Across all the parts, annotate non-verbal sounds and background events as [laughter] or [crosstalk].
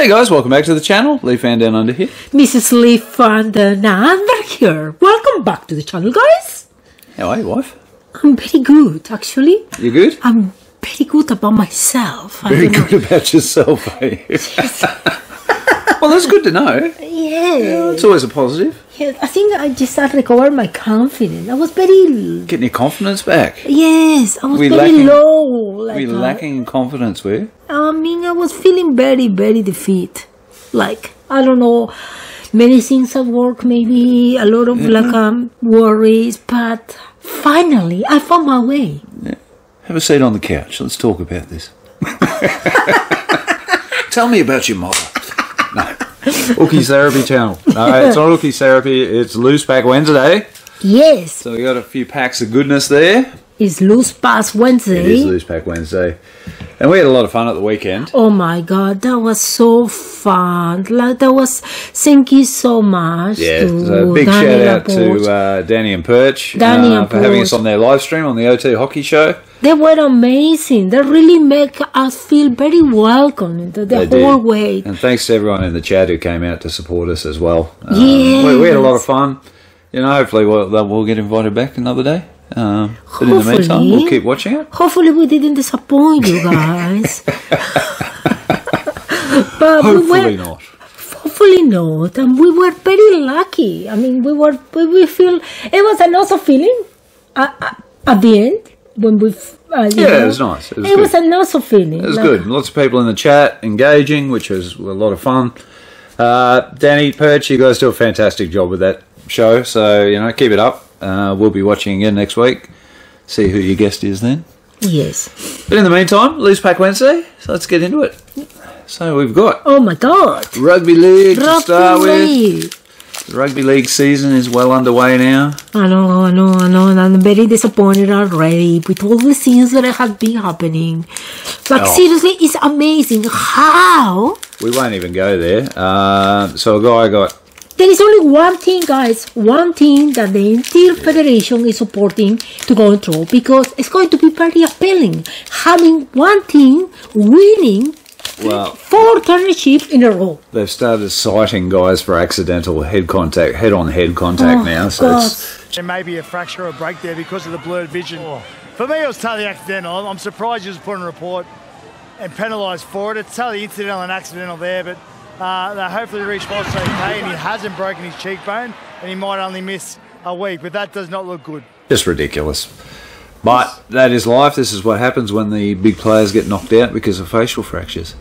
Hey guys, welcome back to the channel. Leaf Fan Down Under here. Mrs. Leaf Fan Down Under here. Welcome back to the channel, guys. How are you, wife? I'm very good, actually. You good? I'm very good about myself. Very don't know. good about yourself, eh? are [laughs] you? [laughs] well, that's good to know. Yeah. It's always a positive. Yeah. I think I just had recovered my confidence. I was very. Getting your confidence back. Yes, I was We very lacking- low. Like We're lacking in confidence, were? I mean, I was feeling very, very defeat. Like, I don't know, many things at work, maybe a lot of like um, worries, but finally, I found my way. Have a seat on the couch. Let's talk about this. [laughs] [laughs] Tell me about your mother. No. [laughs] Hookie's Therapy channel. It's not Hookie's Therapy. It's Loose Pack Wednesday. Yes, So we got a few packs of goodness there. it's Loose Pass It is Wednesday. Loose Pack Wednesday. And we had a lot of fun at the weekend. Oh my god, that was so fun. Like, that was, thank you so much. Yeah, so big Daniel shout out to uh, Danny and Perch Danny uh, and for having us on their live stream on the OT Hockey Show. They were amazing. They really make us feel very welcome the, the whole did. way. And thanks to everyone in the chat who came out to support us as well. Um, Yes. we, we had a lot of fun. You know, hopefully we'll, we'll get invited back another day. Um, but in the meantime, Hopefully. we'll keep watching it. Hopefully, we didn't disappoint you guys. [laughs] [laughs] but we Hopefully were, not. hopefully not, and we were very lucky. I mean, we were we, we feel it was an awesome feeling uh, uh, at the end when we. Uh, Yeah, know, it was nice. It was It was an awesome feeling. It was like- good. Lots of people in the chat engaging, which was a lot of fun. Uh, Danny Perch, you guys do a fantastic job with that show. So, you know, keep it up. Uh, we'll be watching again next week. See who your guest is then. Yes. But in the meantime, Loose Pack Wednesday. So let's get into it. So we've got Oh my God. rugby league to start with. Rugby. The rugby league season is well underway now. I know, I know, I know, and I'm very disappointed already with all the things that have been happening. Like, Oh. seriously, it's amazing how We won't even go there. Uh, so a guy got there is only one thing, guys, one thing that the entire federation is supporting to go through because it's going to be very appealing having one team winning well. four tourneyships in a row. They've started citing guys for accidental head contact, head-on-head contact Oh, now. So it's There may be a fracture or a break there because of the blurred vision. For me, it was totally accidental. I'm- I'm surprised you just put in a report and penalised for it. It's totally incidental and accidental there, but uh, they hopefully Reece Walsh is okay and he hasn't broken his cheekbone and he might only miss a week, but that does not look good. just ridiculous. But that is life. This is what happens when the big players get knocked out because of facial fractures.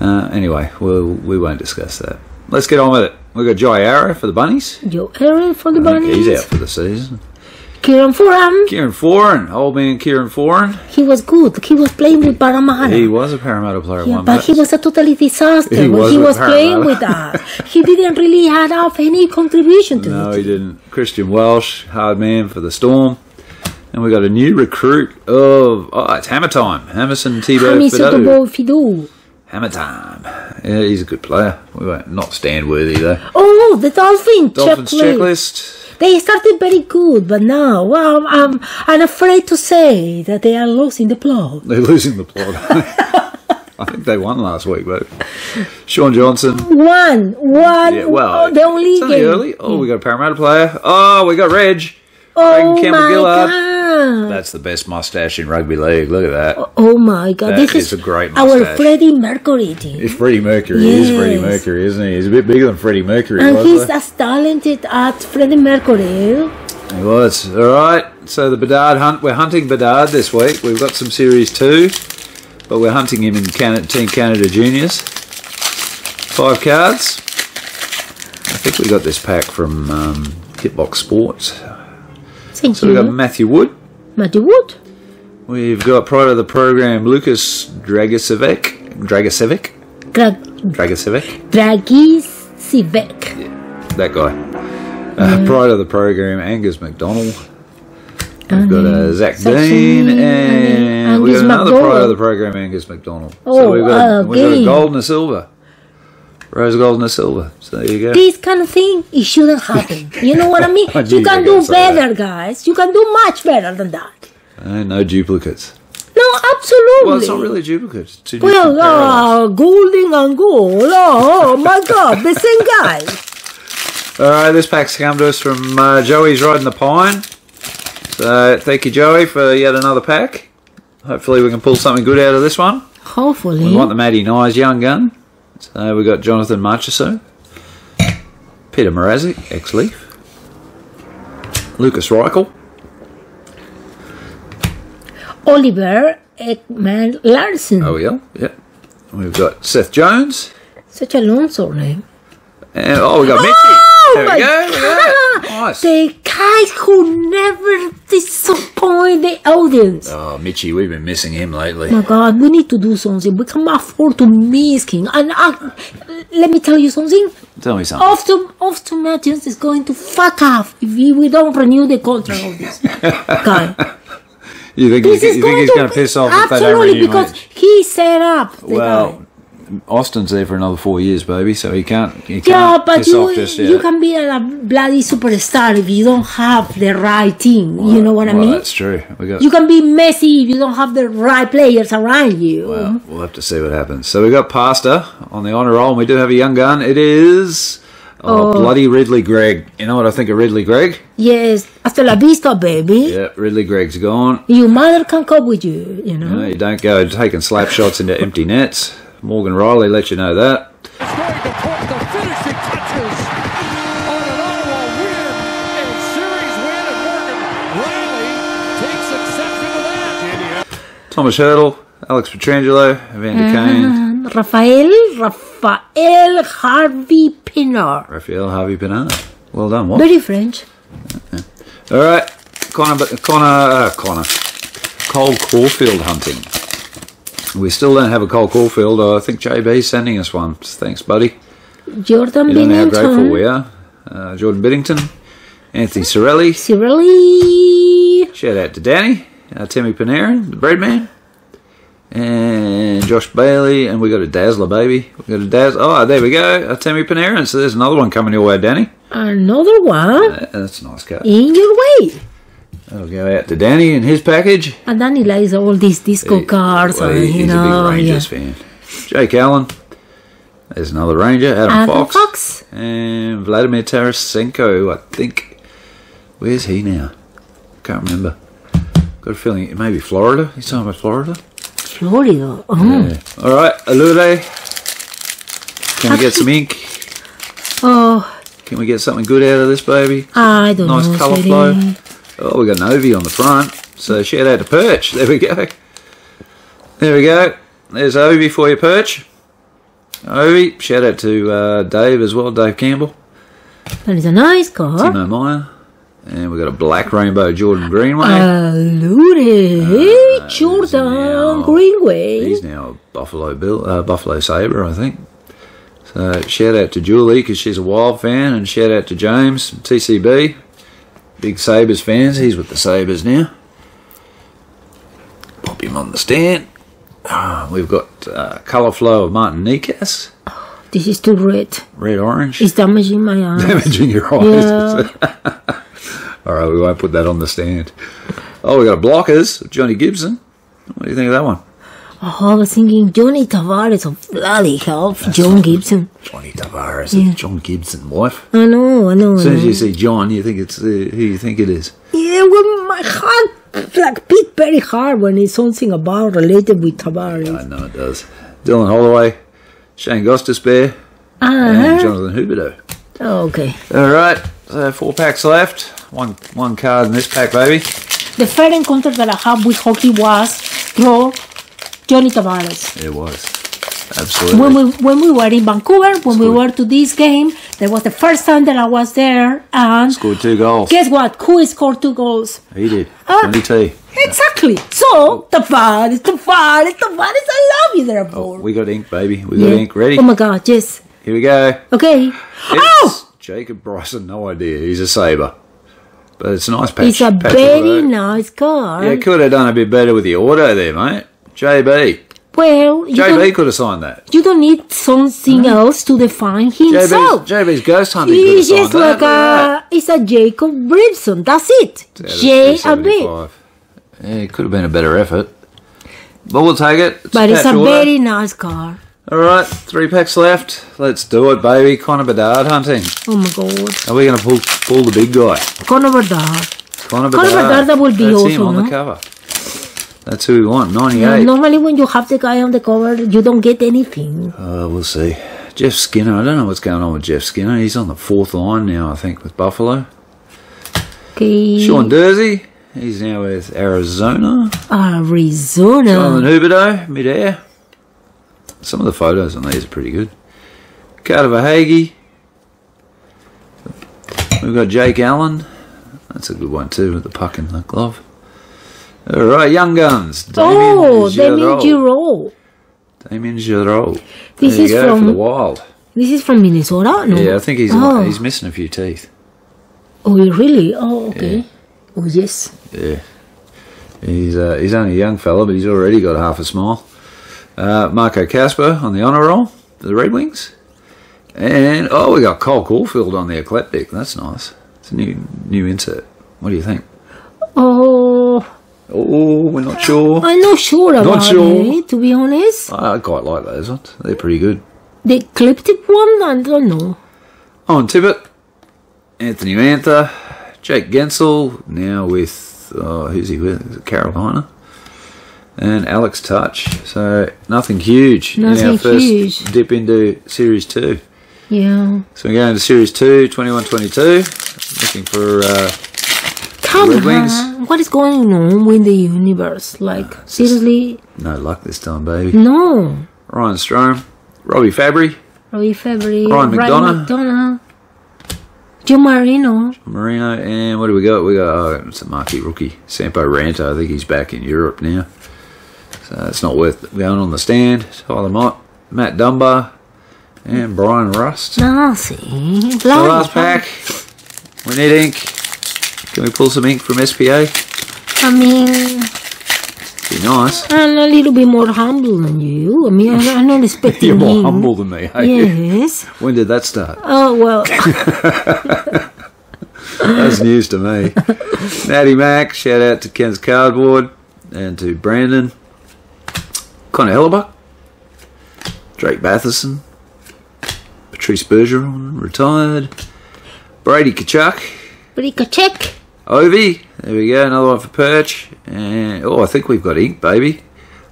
Uh, anyway, we'll, we won't discuss that. Let's get on with it. We've got Jai Arrow for the Bunnies. Joe Aaron for the think Bunnies. he's out for the season. Kieran Foran, Kieran Foran, old man Kieran Foran. he was good. He was playing with Paramahana. He was a Parramatta player at Yeah, one but he was a totally disaster He when was he was playing with us. He didn't really have have any contribution to [laughs] No, he didn't. Christian Welch, hard man for the Storm. And we got a new recruit of oh, it's Hammer Time. Hammerson Tebow Hami Fido. Hammer Time. Yeah, he's a good player. We won't not stand worthy though. Oh, the Dolphin Dolphins checklist. checklist. They started very good, but now, well, I'm, I'm afraid to say that they are losing the plot. They're losing the plot. [laughs] I think they won last week, but Sean Johnson. One, one, Yeah, well, oh, the only game. early. Oh, we got a Parramatta player. Oh, we got Reg. Oh my Campbell-Gillard. god! That's the best mustache in rugby league. Look at that. Oh my god! That this is is a great our. Freddie Mercury team. It's Freddie Mercury. He is Freddie Mercury, isn't he? He's a bit bigger than Freddie Mercury. And he's he? as talented as Freddie Mercury. He was. All right. So the Bedard hunt. We're hunting Bedard this week. We've got some Series 2, but we're hunting him in Canada, Team Canada Juniors. Five cards. I think we got this pack from um, Hitbox Sports. Thank So we've got. Matthew Wood. Matthew Wood. We've got prior to the program Lukas Dragicevic. Dragicevic? Drag- Dragicevic? Dragis Sivek. That guy. Uh, prior to the program, Angus McDonald. We've got uh, Zach Dean, Dean, and we've got another McDonald. prior to the program, Angus McDonald. so Oh, we've got, we've got a gold and a silver. Rose gold and silver. So there you go. This kind of thing, it shouldn't happen. You know what I mean? [laughs] I you can do gonna that. better, guys. You can do much better than that. Uh, no duplicates. No, absolutely. Well, it's not really duplicates. two Well, uh, Golden and Gold. Oh my [laughs] God, the same guy. All right, this pack's come to us from uh, Joey's Riding the Pine. So thank you, Joey, for yet another pack. Hopefully, we can pull something good out of this one. Hopefully. We want the Maddie Knies young gun. Uh, so we've got Jonathan Marchessault, Peter Mrazek, ex-Leaf, Lukas Reichel, Oliver Ekman Larsson. oh yeah, yeah. We've got Seth Jones, Such a long surname. and oh, we got Mitchy. Oh there we go. [laughs] Look at that. God. Nice. The guy who never disappoint the audience. Oh, Mitchy, we've been missing him lately. My God, we need to do something. We can't afford to miss him. And uh, let me tell you something. Tell me something. Austin, Auston Matthews is going to fuck off if we, don't renew the contract of this [laughs] guy. You think, This he's, you think he's going to piss off if they don't absolutely because he set up the guy. Well, Austin's there for another four years, baby, so he can't. He Yeah, can't but you you can be a bloody superstar if you don't have the right team. you know what I well, mean? that's true. We got. You can be messy if you don't have the right players around you. Well, we'll have to see what happens. So we got Pasta on the honour roll, and we do have a young gun. It is oh, oh, bloody Ridly Greig. You know what I think of Ridly Greig? Yes, hasta la vista, baby. Yeah, Ridly Greig's gone. Your mother can't cope with you, you know. No, you don't go taking slap shots into empty nets. Morgan Rielly let you know that. is going to put the finishing touches on an Ottawa win, a series win, and Morgan Rielly takes exception to that. Thomas Hertl, Alex Pietrangelo, Evander Kane, Rafael, Rafael Harvey Pinar. Rafael Harvey-Pinard. Well done, what? Very French. All right, Connor, Connor, uh, Connor, Cole Caufield hunting. We still don't have a Cole Caufield. I think JB's sending us one. Thanks, buddy. Jordan You don't know how grateful we are. Uh, Jordan Binnington, Anthony Sorelli. Cirelli. Shout out to Danny, uh, Timmy Panarin, the bread man, and Josh Bailey. And we got a Dazzler, baby. We got a Dazzler. Oh, there we go. A Timmy Panarin. So there's another one coming your way, Danny. Another one Uh, that's a nice cut. in your way. That'll go out to Danny and his package. And Danny likes all these disco Well, he- you he's know. a big Rangers yeah. fan. Jake Allen. There's another Ranger, Adam, Adam Fox. Fox. And Vladimir Tarasenko, I think. Where's he now? Can't remember. Got a feeling it may be Florida. He's talking about Florida. Florida. Oh. Yeah. All right, Alule. Can we get some ink? oh, Can we get something good out of this baby? I don't Nice know. colour sweetie. flow. Oh, we got an Ovi on the front. So shout out to Perch. [laughs] There we go. There we go. There's Ovi for your Perch. Ovi. Shout out to uh, Dave as well, Dave Campbell, That is a nice card. Timo Meier. And we've got a black rainbow Jordan Greenway. Uh, Lure, Jordan now- Greenway. He's now a Buffalo Bill, uh, Buffalo Sabre, I think. So shout out to Julie because she's a Wild fan, and shout out to James TCB, big Sabres fans. He's with the Sabres now. Pop him on the stand. Ah, we've got uh, colour flow of Martin Necas, This is too red. red orange. It's damaging my eyes. Damaging your eyes. Yeah. [laughs] All right, we won't put that on the stand. Oh, we got a blockers, Johnny Gibson. What do you think of that one? Oh, I was thinking Johnny Tavares of bloody hell, John Gibson. Johnny Tavares, Yeah. John Gibson, wife. I know, I know. As soon as you see John, you think it's uh, who you think it is. Yeah, well, my heart like beat very hard when it's something about related with Tavares. I know it does. Dylan Holloway, Shane Gostisbehere, and Uh-huh. Jonathan Huberdeau. Oh, okay. All right, so four packs left. One one card in this pack, baby. The first encounter that I had with hockey was draw Johnny Tavares. It was absolutely. When we when we were in Vancouver, when we were to this game, that was the first time that I was there, and Scored two goals. guess what? Who scored two goals? He did. Ah. Twenty T. Exactly. So Tavares, Tavares, Tavares, I love you there, boy. We got ink, baby. We got ink ready. Oh my God! Yes. Here we go. Okay. It's Oh, Jacob Bryson. No idea. He's a saber, but it's a nice patch. it's a patch very nice card. Yeah, could have done a bit better with the auto there, mate. JB. well, JB could have signed that. you don't need something mm-hmm. else to define himself. JB's, JB's ghost hunting could have He's signed just that. like Look at a, it's a Jacob Brimson. That's it. that. J and B. 375. Yeah, it could have been a better effort. but we'll take it. It's But it's a order. very nice car. All right, three packs left. Let's do it, baby. Connor Bedard hunting. Oh my god. Are we going to pull pull the big guy? Connor Bedard. Connor Bedard. Bedard, that would be That's him awesome, on no? the cover. That's who we want. Yeah, Ninety-eight. normally when you have the guy on the cover, you don't get anything. Uh, we'll see. Jeff Skinner. I don't know what's going on with Jeff Skinner. He's on the fourth line now, I think, with Buffalo. Okay. Sean Durzi. He's now with Arizona. Arizona. Jonathan Huberdeau, mid-air. Some of the photos on these are pretty good. Carter Verhaeghe. We've got Jake Allen. That's a good one too, with the puck in the glove. All right, Young Guns. oh, Damien Damien Giroux. Damien Giroux. This is you go, from- the Wild. This is from Minnesota? No. Yeah, I think he's Oh, he's missing a few teeth. oh really? Oh, okay. Oh, yes. Yeah. He's uh, he's only a young fella, but he's already got half a smile. Uh, Marco Kasper on the honour roll for the Red Wings. And, oh, we got Cole Caufield on the eclectic. That's nice. It's a new new insert. What do you think? Oh, Oh, we're not sure. I'm not sure about sure. it, to be honest. I quite like those ones. They're pretty good. The ecliptic one, I don't know. On Tibbet, Anthony Mantha, Jake Guentzel, now with, oh, who's he with? Carolina? And Alex Tuch. So nothing huge in our Nothing first huge. dip into Series 2. Yeah. So we're going to Series 2, 21-22. Looking for, uh, Come on. What is going on with the universe? Like, seriously? no luck this time, baby. No. Ryan Strome, Robby Fabbri, Robbie February, Ryan McDonagh. McDonagh, Joe Marino. Marino, and what do we got? We got, oh, it's a marquee rookie. Sampo Ranta, I think he's back in Europe now. So it's not worth going on the stand. Tyler Motte, Matt Dumba, and Bryan Rust. Nothing. The last pack. We need ink. Can we pull some ink from SPA? I mean, Be nice. I'm a little bit more humble than you. I mean, I'm not [laughs] expecting You're more him. humble than me. Hey? Yes. When did that start? Oh, well, [laughs] That's news to me. Natty Mac, shout out to Ken's Cardboard and to Brandon. Connor Hellebuyck, Drake Batherson, Patrice Bergeron, retired. Brady Tkachuk, Brady check. Ovi, there we go, another one for Perch. And oh, I think we've got ink, baby.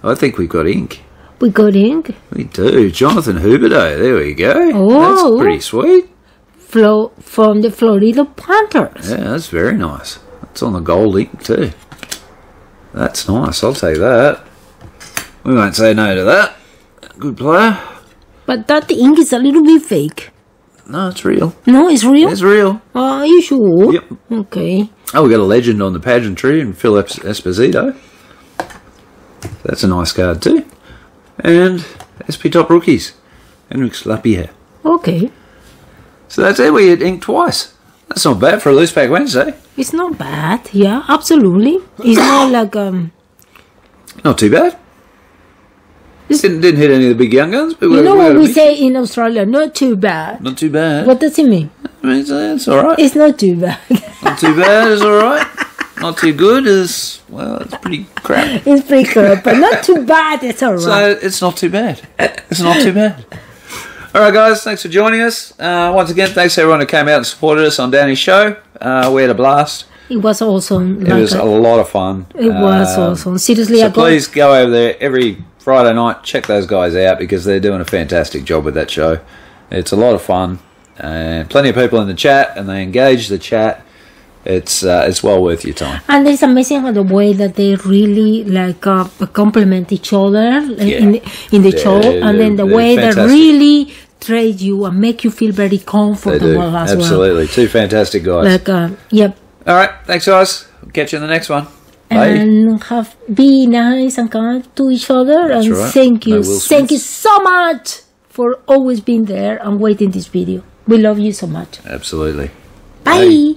I think we've got ink. We got ink. We do. Jonathan Huberdeau, there we go. Oh. That's pretty sweet. Flo from the Florida Panthers. Yeah, that's very nice. That's on the gold ink too. That's nice. I'll take that. We won't say no to that. Good player. But that ink is a little bit fake. No, it's real. No, it's real? It's real. Are you sure? Yep. Okay. Oh, we got a legend on the pageantry and Phil Es- Esposito. That's a nice card too. And SP Top Rookies. Henrik Slapierre. Okay. So that's it. We hit ink twice. That's not bad for a loose pack Wednesday. It's not bad. Yeah, absolutely. It's not like um. Not too bad. Didn't, didn't hit any of the big young guns, but You know what we say in Australia? Not too bad. Not too bad. What does it mean? I mean, it's, it's all right. It's not too bad. Not too bad is all right. Not too good is well, it's pretty crap. [laughs] it's pretty good, but not too bad. It's alright. So it's not too bad. It's not too bad. All right, guys. Thanks for joining us. Uh, once again, thanks to everyone who came out and supported us on Danny's show. Uh, we had a blast. it was awesome. It like was a- a lot of fun. it was Um, awesome. Seriously, I So got please go over there every Friday night. Check those guys out because they're doing a fantastic job with that show. It's a lot of fun and plenty of people in the chat, and they engage the chat. It's uh, it's well worth your time. And it's amazing how the way that they really like uh, complement each other like, in, the, in the Yeah, show, they're- and then the way they really trade you and make you feel very comfortable as well. absolutely two fantastic guys. Like, uh, yep. All right, thanks guys. Catch you in the next one. Bye. And have be nice and kind to each other. And right. thank you, No thank you so much for always being there and waiting this video. We love you so much. Absolutely. Bye.